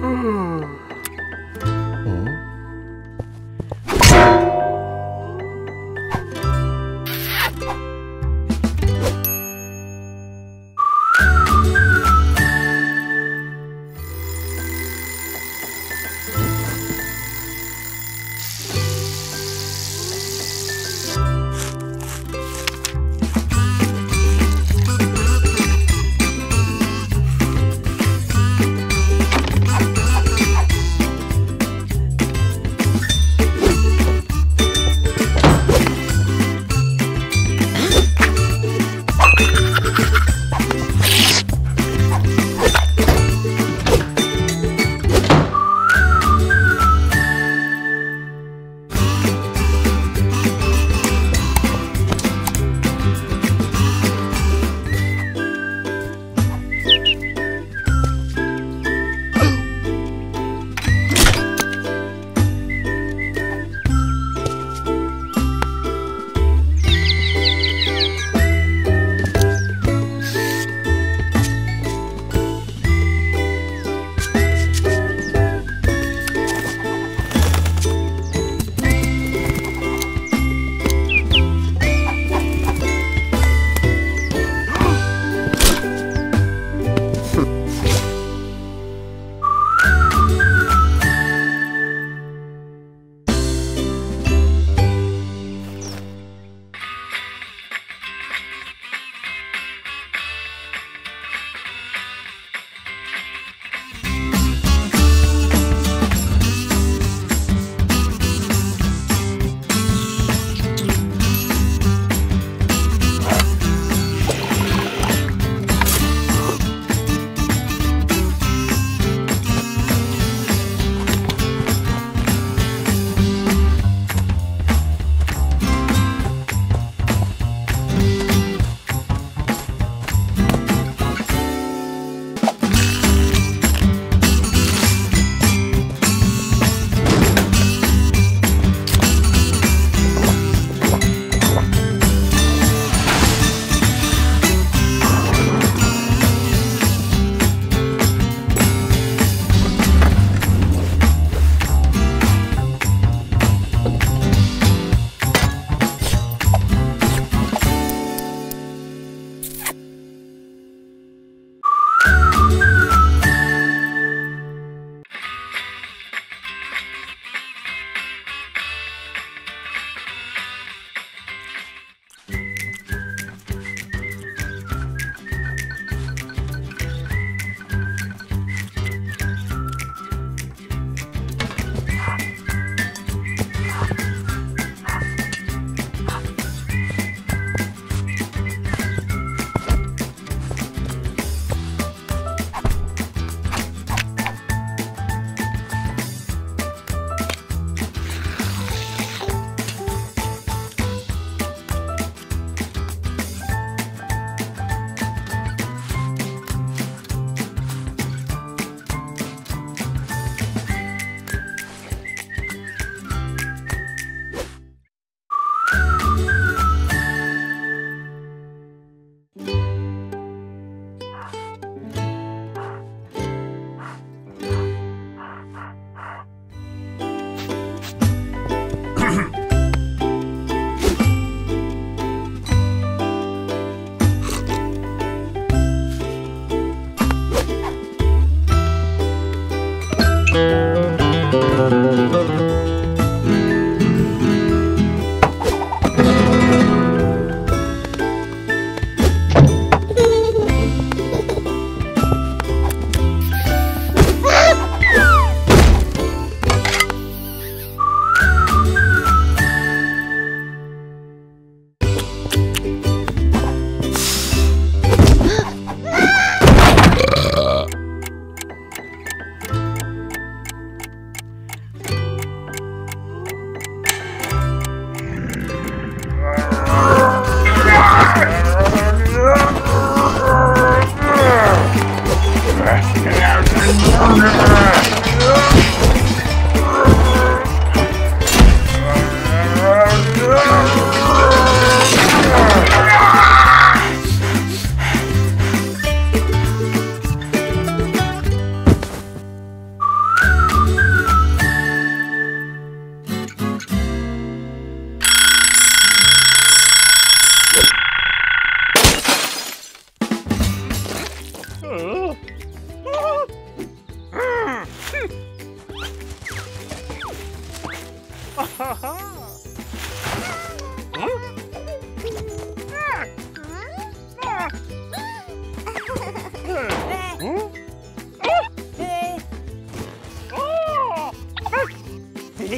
Hmm.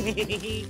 ね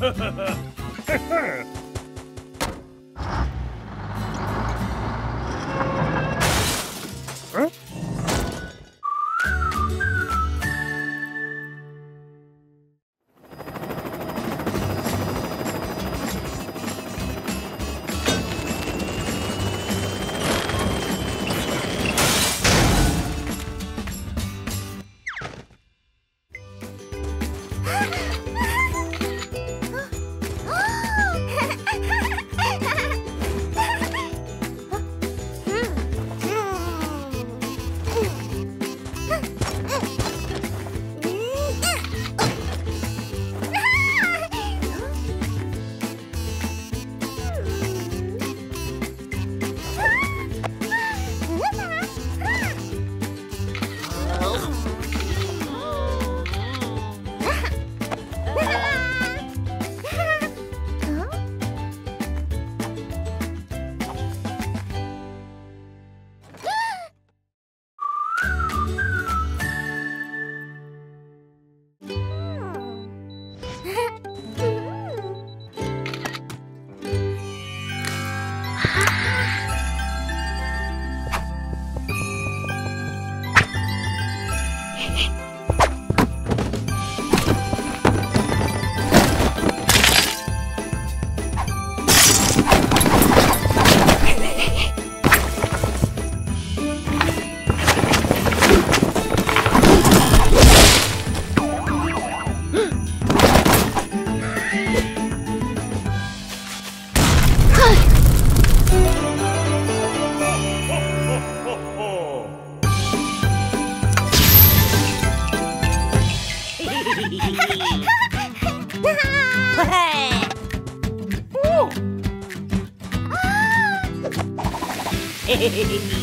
Ha ha ha! Hey!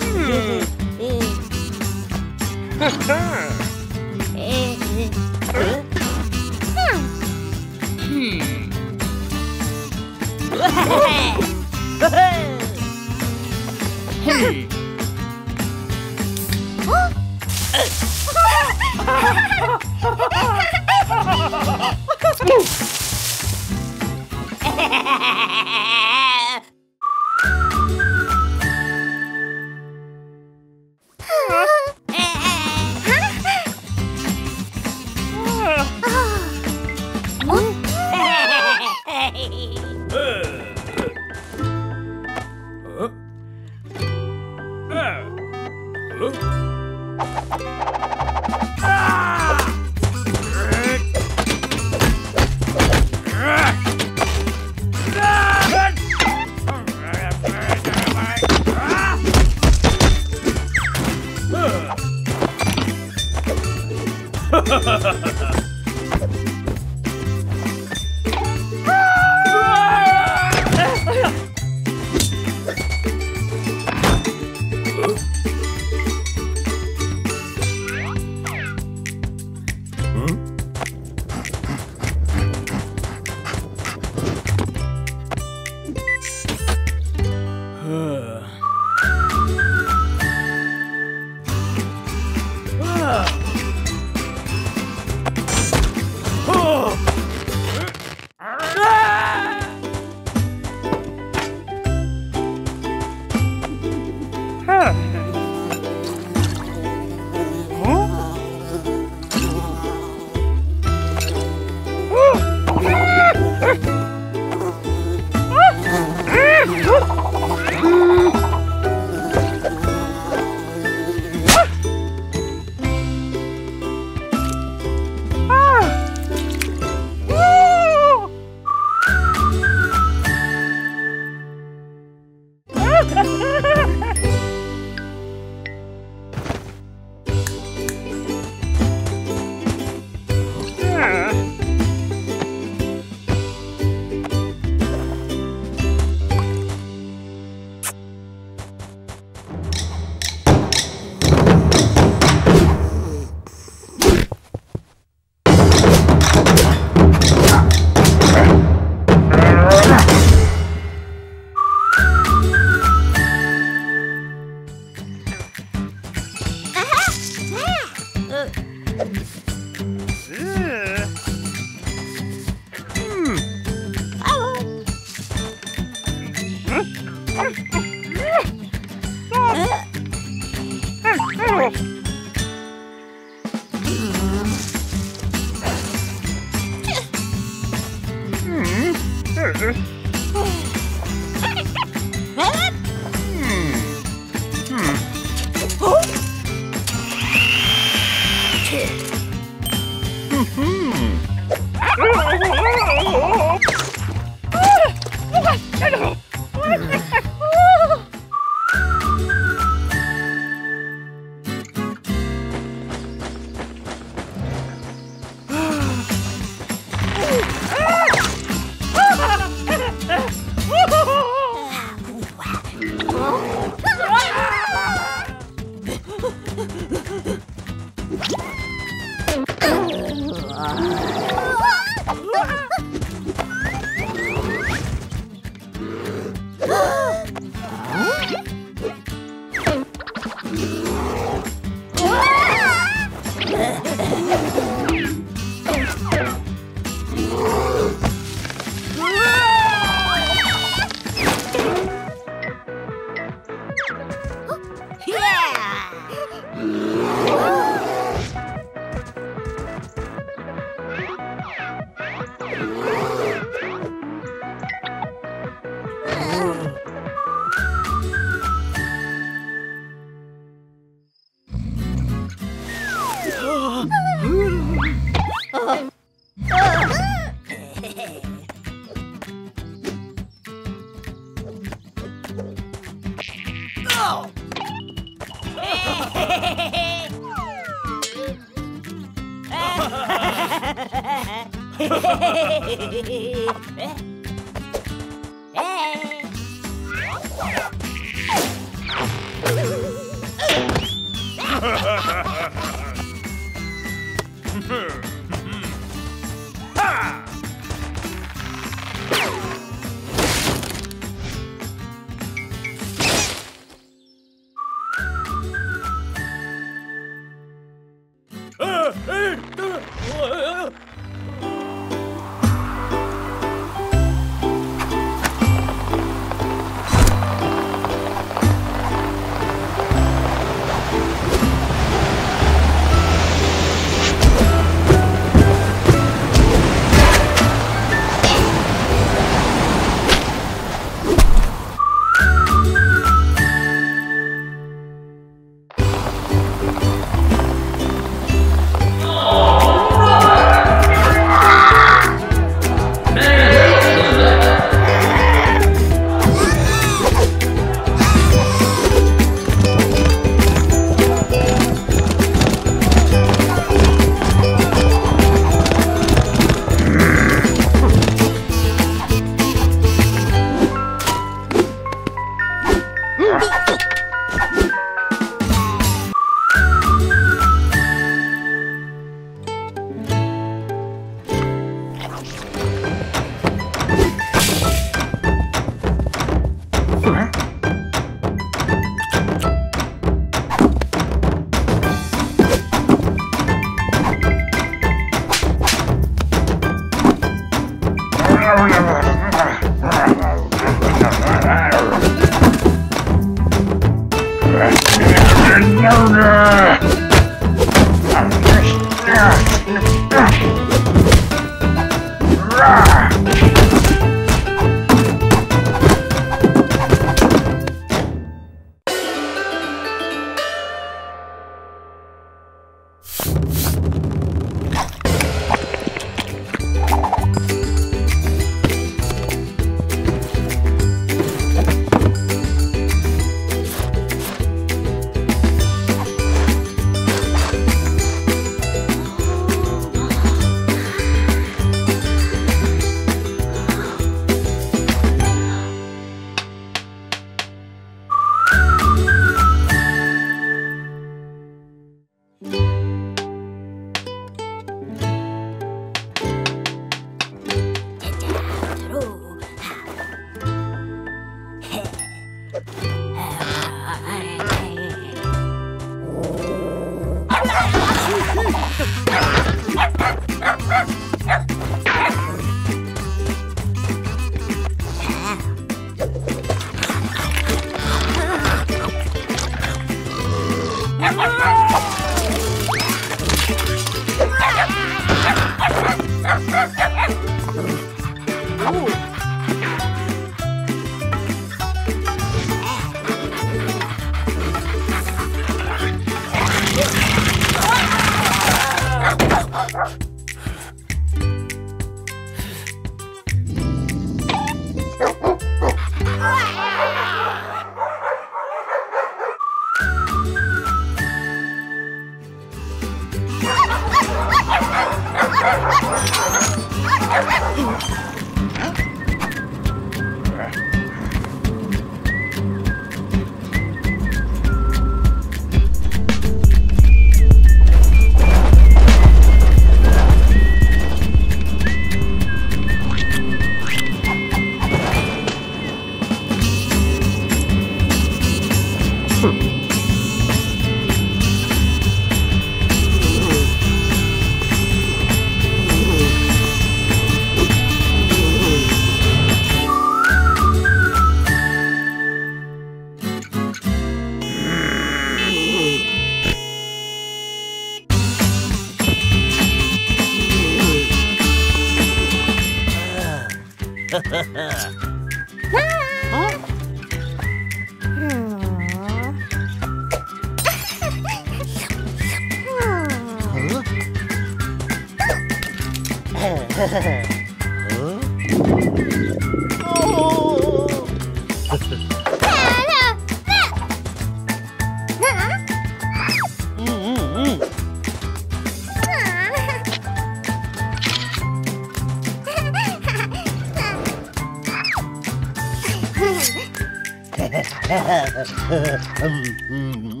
um, um,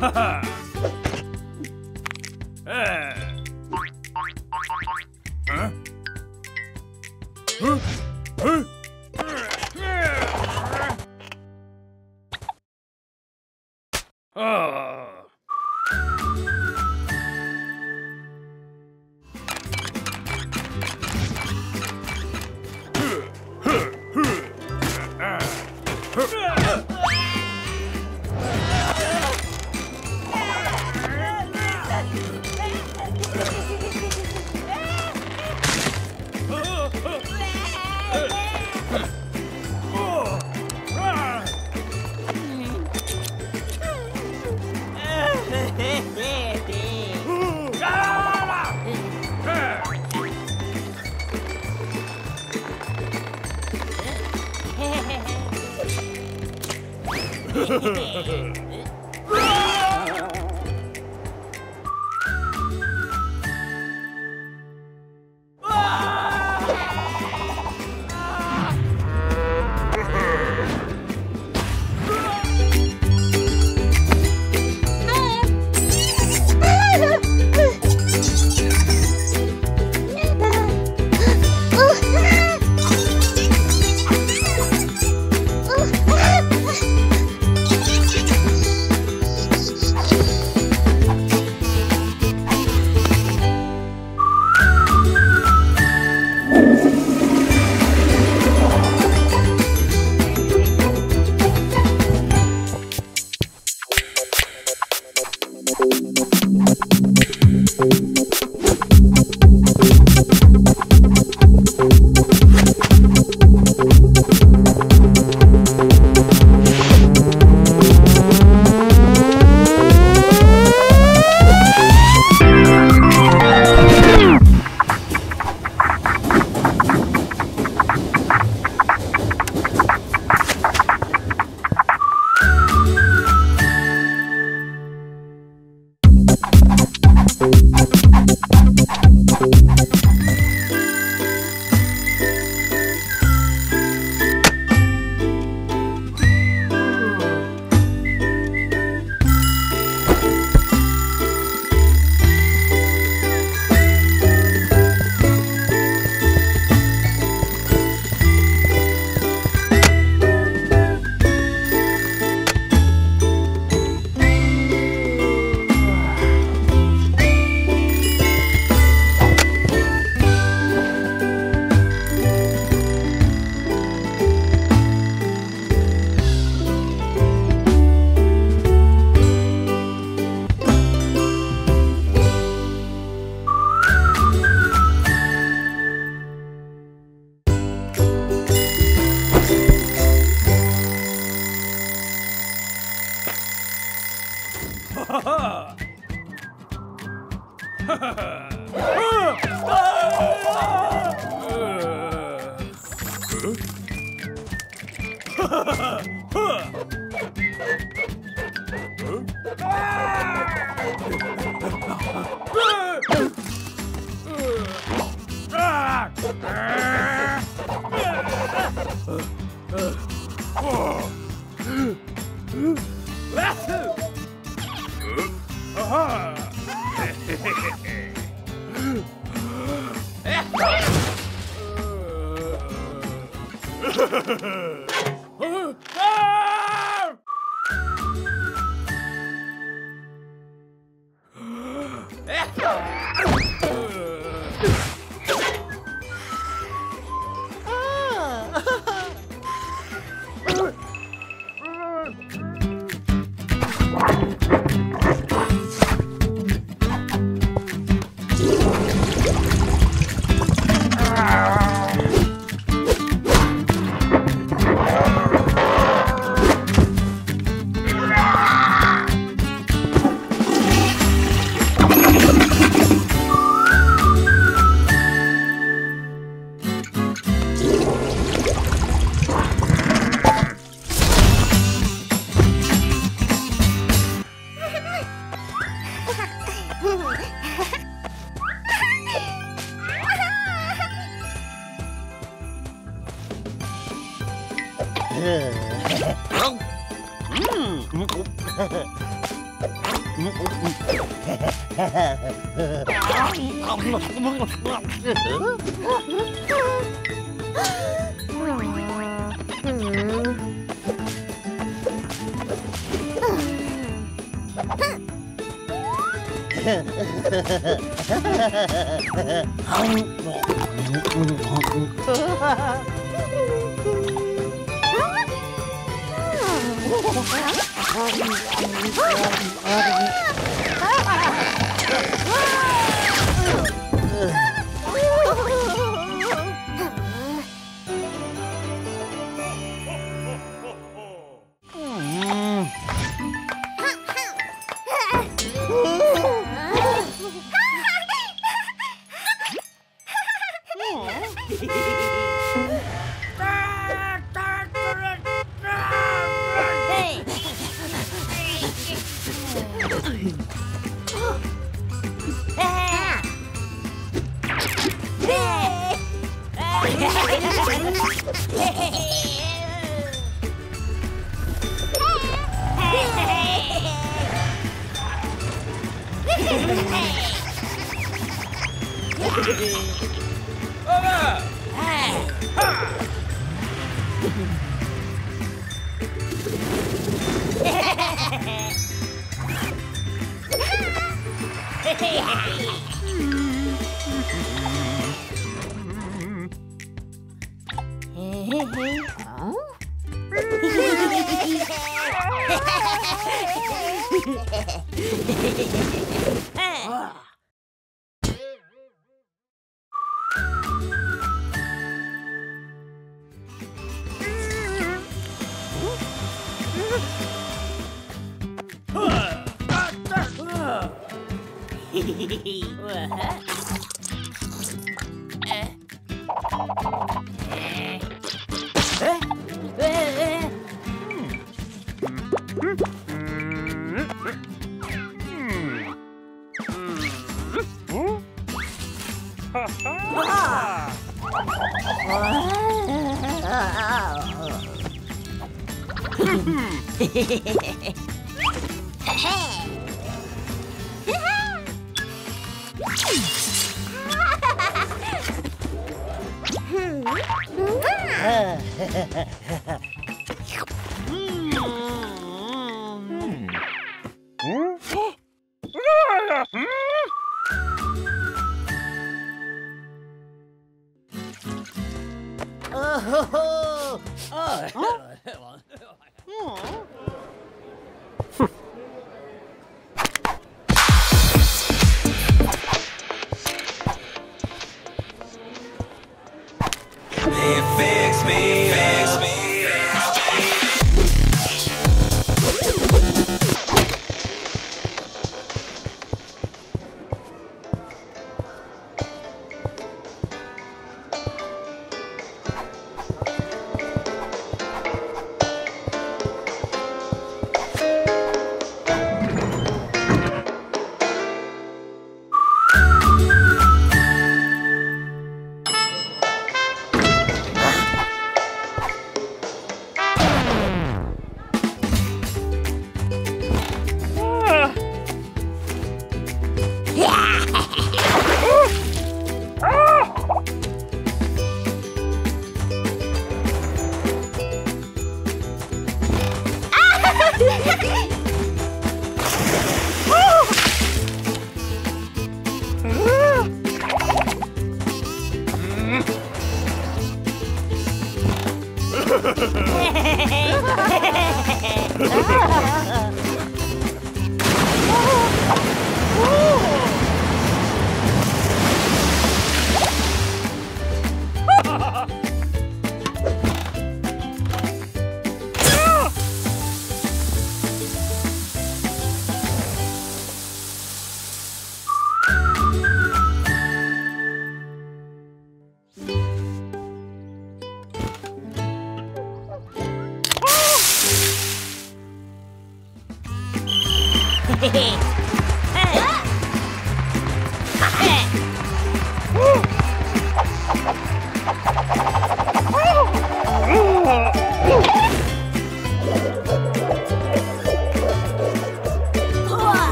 하하하하 아! Fix me,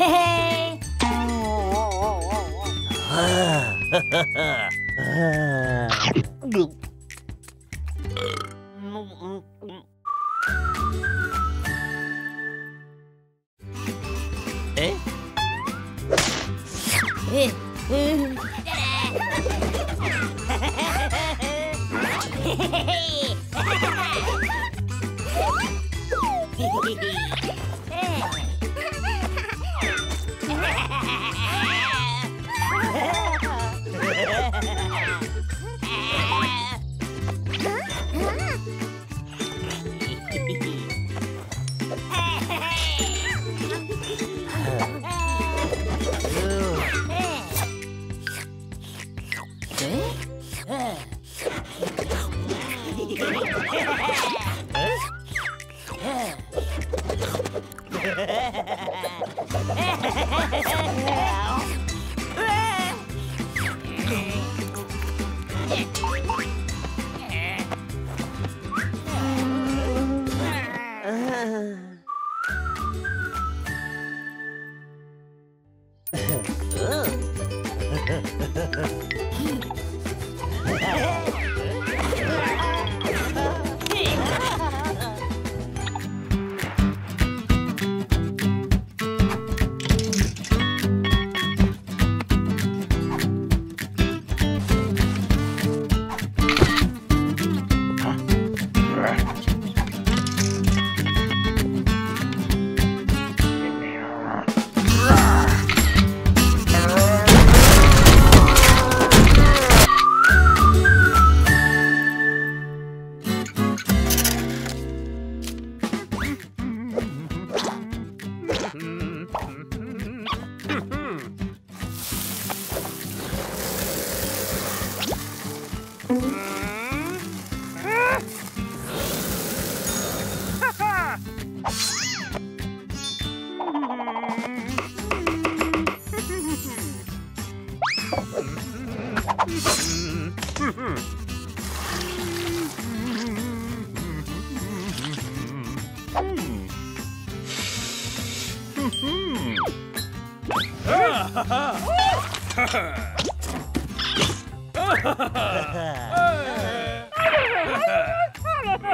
헤헤. Ha ha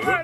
ha!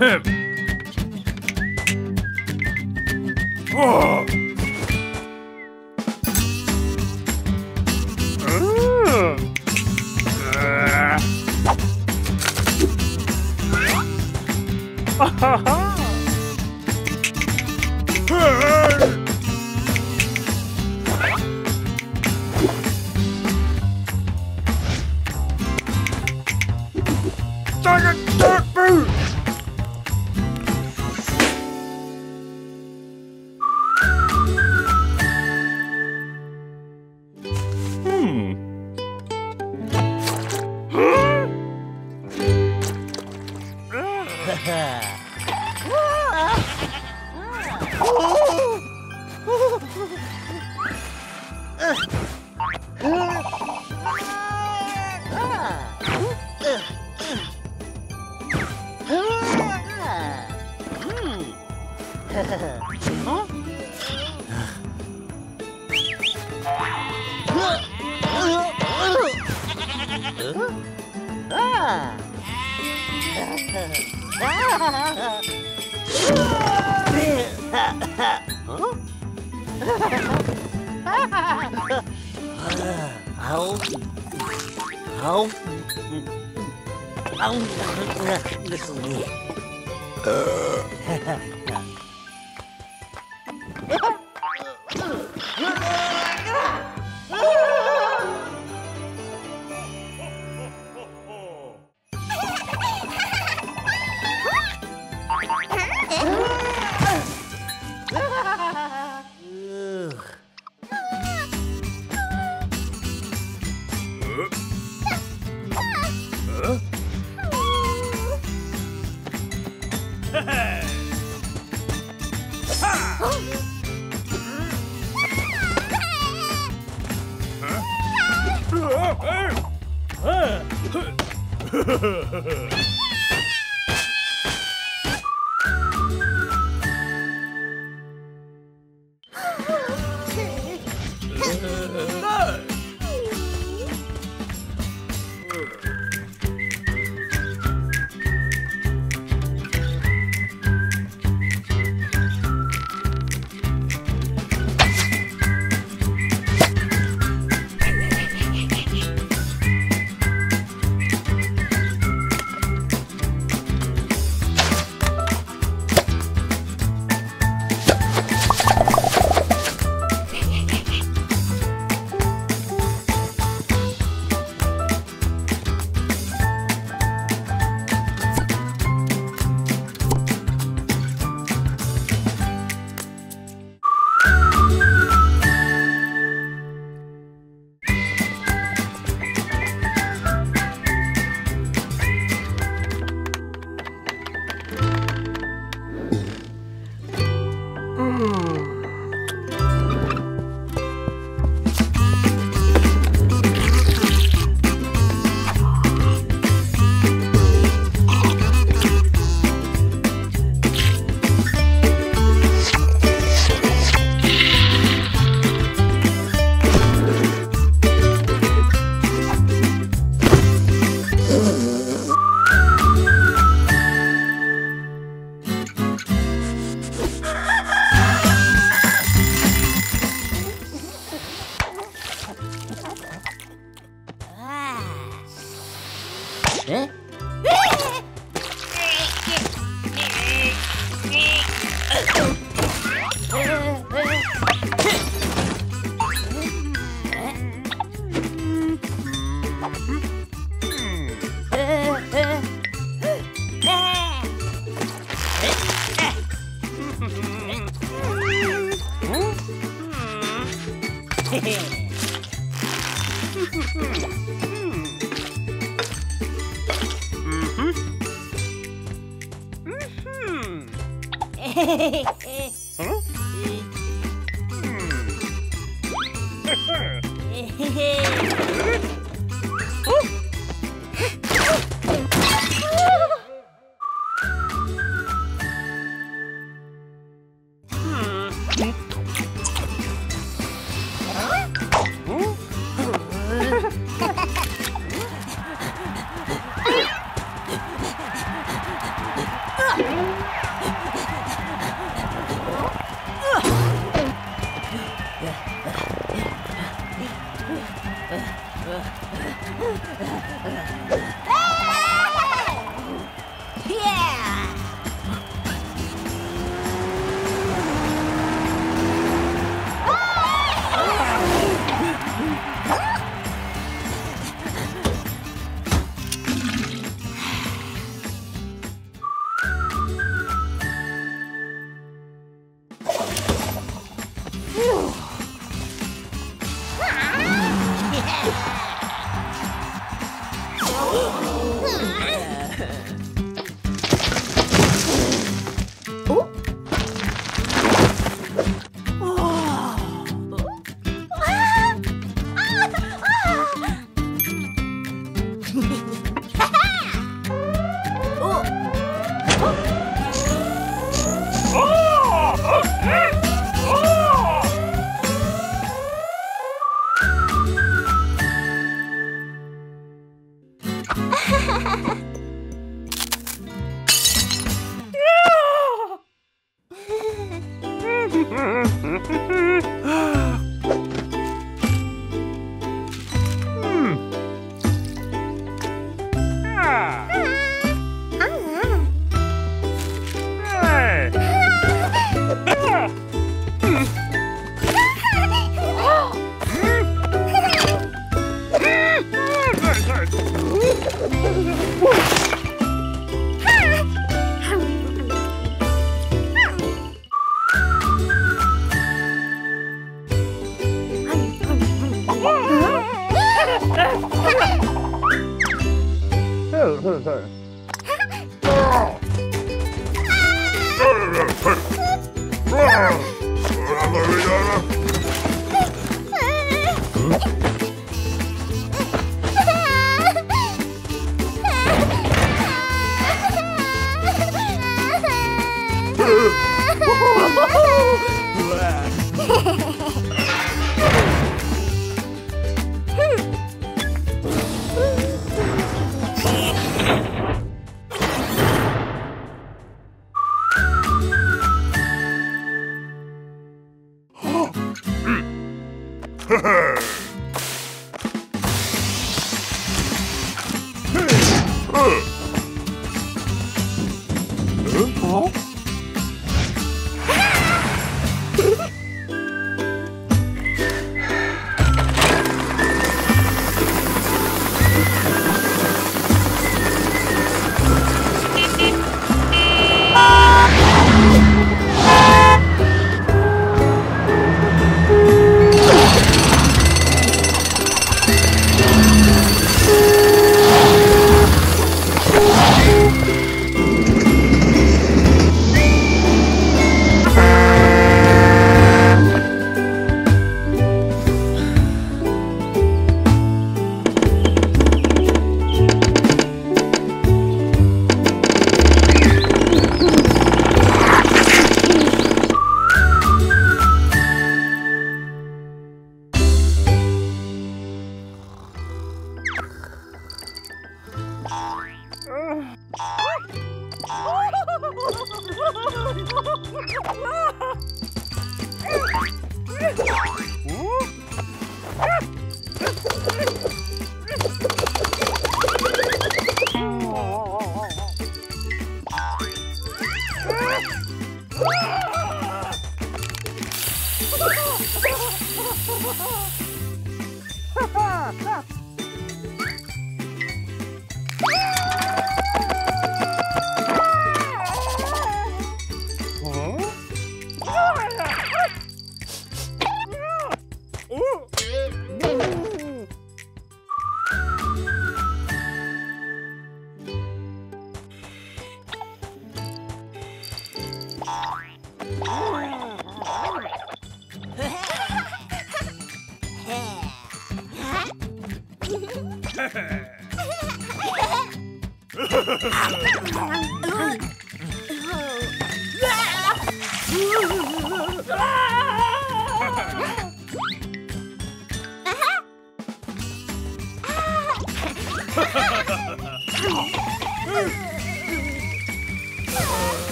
Au.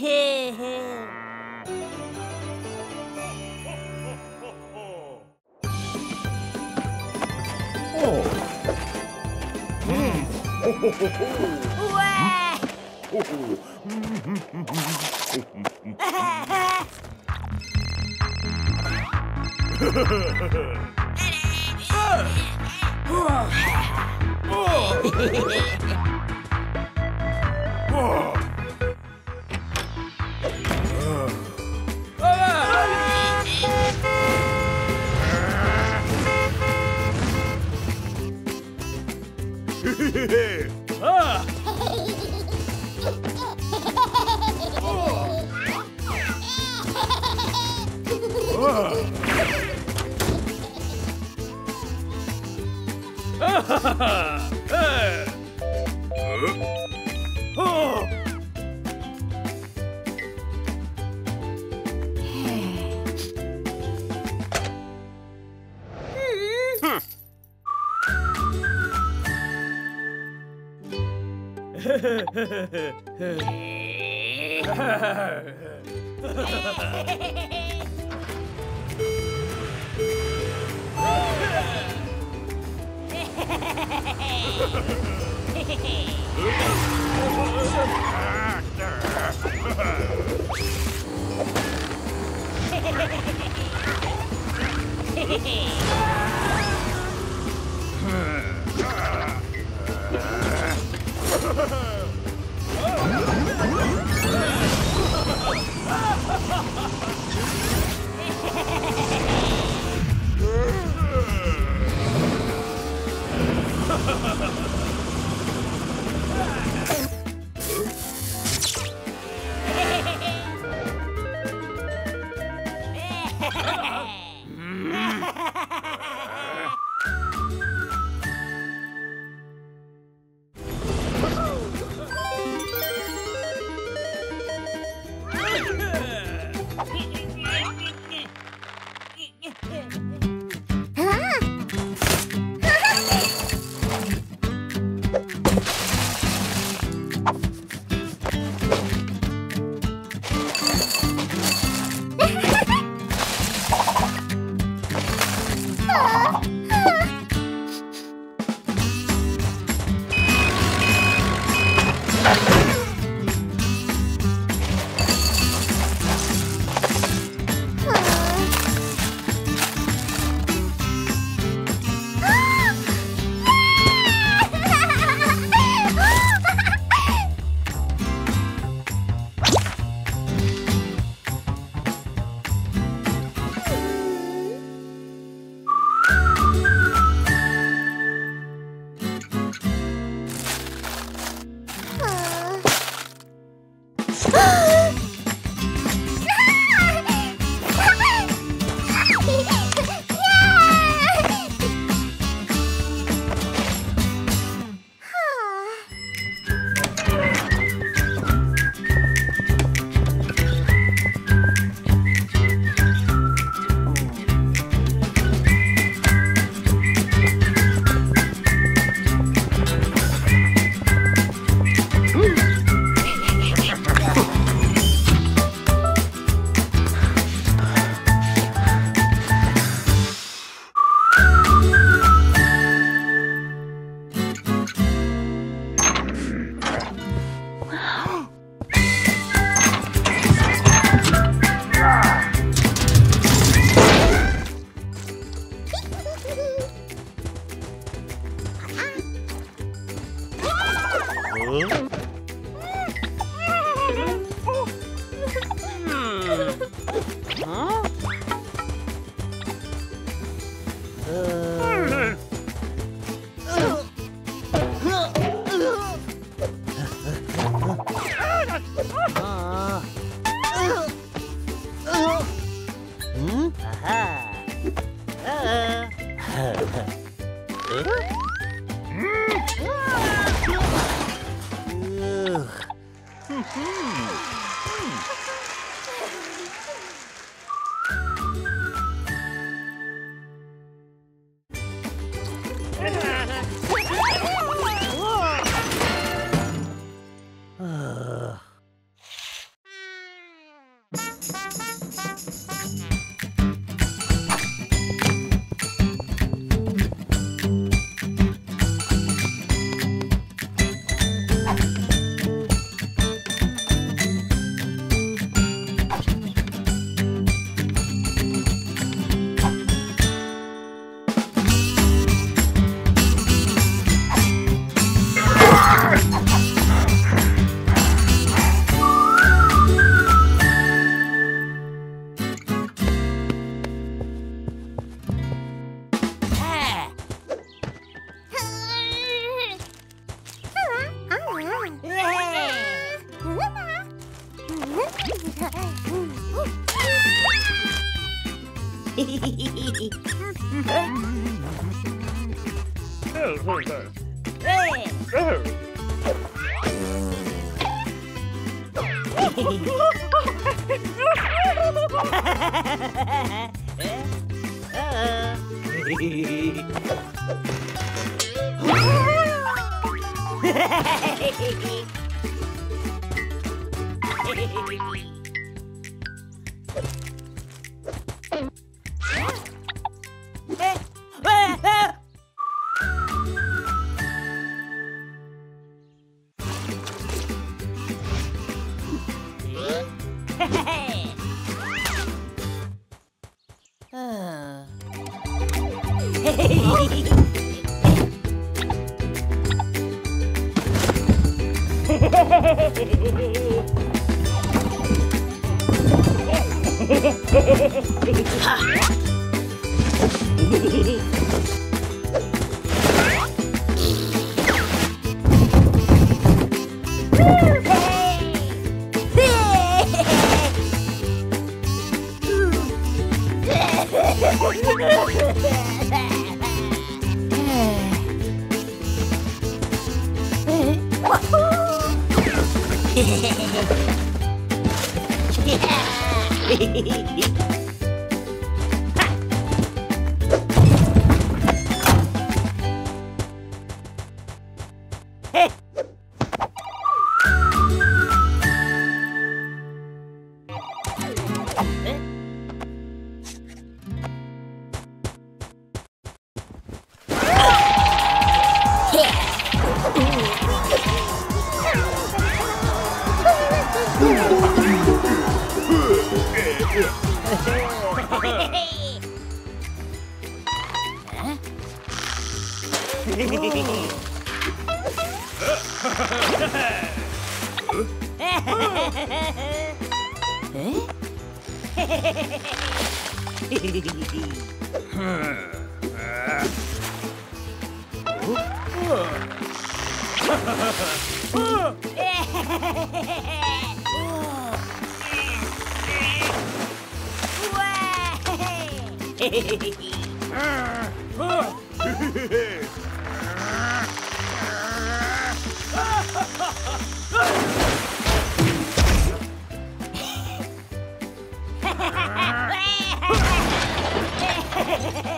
oh. ah. oh. ah. ハハハ。あ Ha ha ha!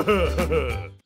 Ha ha ha!